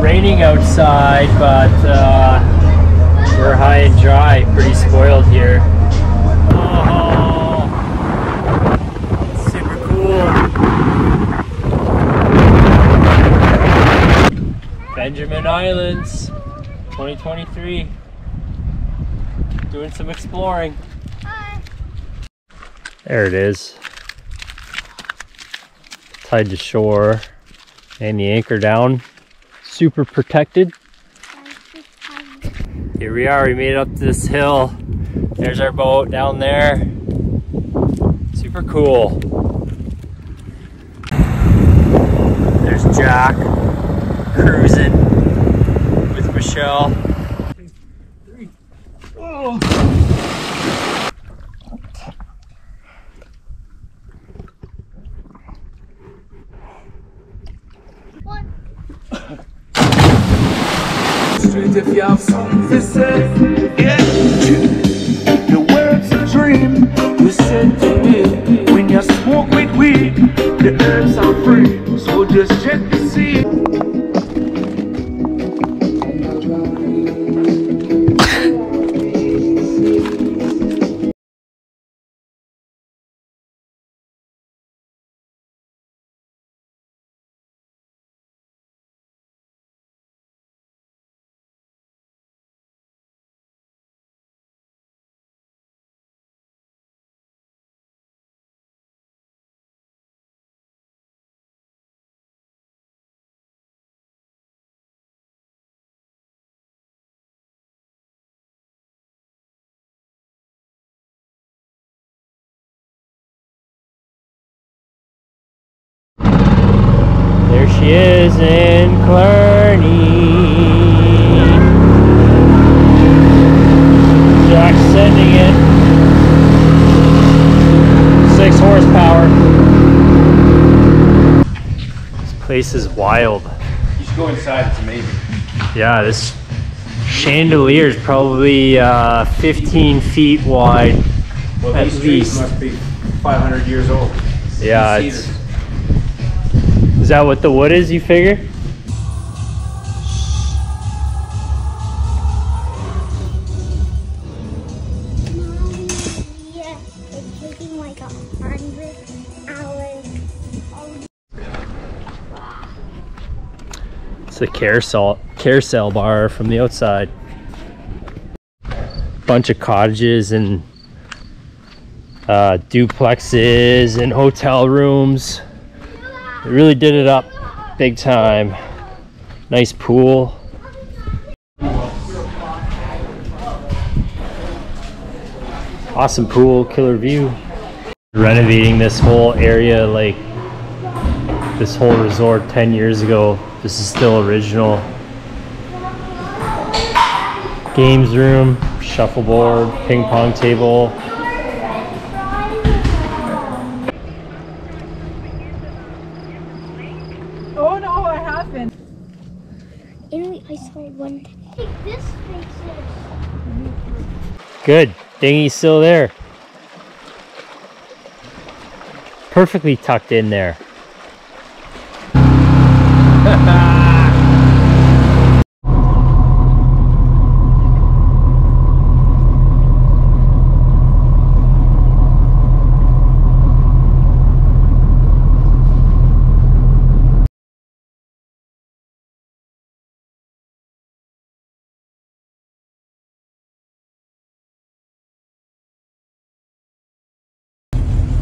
raining outside, but uh, we're high and dry, pretty spoiled here. Oh, super cool. Benjamin Islands, 2023. Doing some exploring. There it is. Tied to shore and the anchor down. Super protected. Here we are, we made it up this hill. There's our boat down there. Super cool. There's Jack cruising with Michelle. Street if you have something to say, yeah. The world's a dream, you said to me. When you smoke with weed, the herbs are free. So just check to see. She is in Killarney. Jack's sending it. Six horsepower. This place is wild. You should go inside, it's amazing. Yeah, this chandelier is probably uh, 15 feet wide. Well, At these least. must be 500 years old. Yeah, it's-. Is that what the wood is, you figure? It's the carousel carousel bar from the outside. Bunch of cottages and uh, duplexes and hotel rooms. They really did it up big time. Nice pool. Awesome pool, killer view. Renovating this whole area like this whole resort 10 years ago. This is still original. Games room, shuffleboard, ping pong table. Oh no, I haven't. And I saw one. Take this faces. Good. Dinghy's still there. Perfectly tucked in there.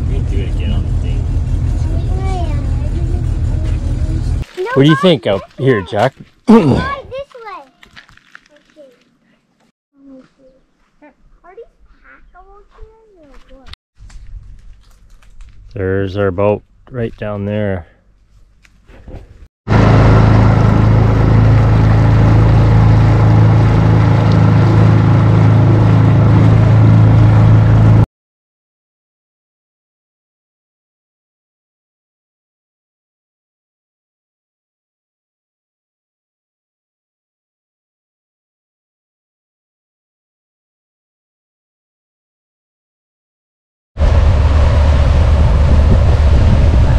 We can do it again on the thing. No, What do you think out here. Jack? This way. Okay. Let me see. Are these packable here or what? There's our boat right down there.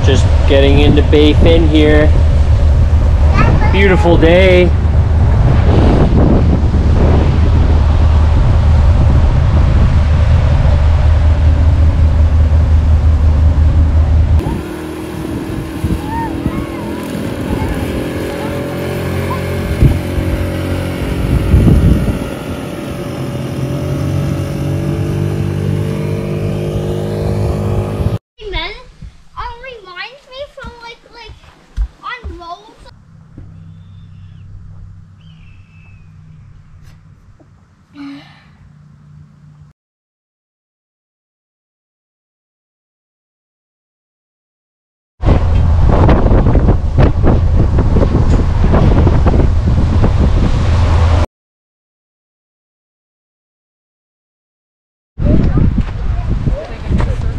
Just getting into Baie Fine here. beautiful day. Reminds me from like like on roads.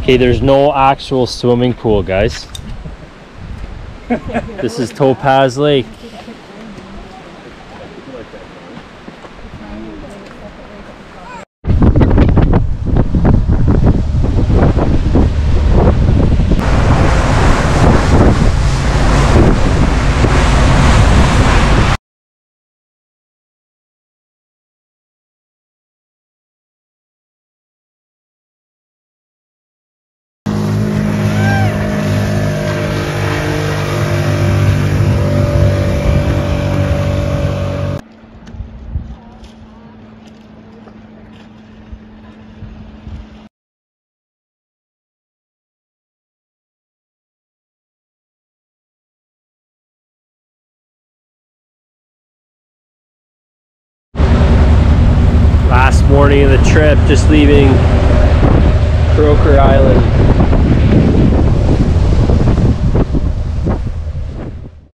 Okay, there's no actual swimming pool, guys. This is Topaz Lake. Last morning of the trip, just leaving Croker Island.